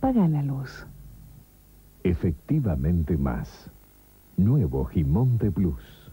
Apaga la luz. Efectivamente más. Nuevo himón de blues.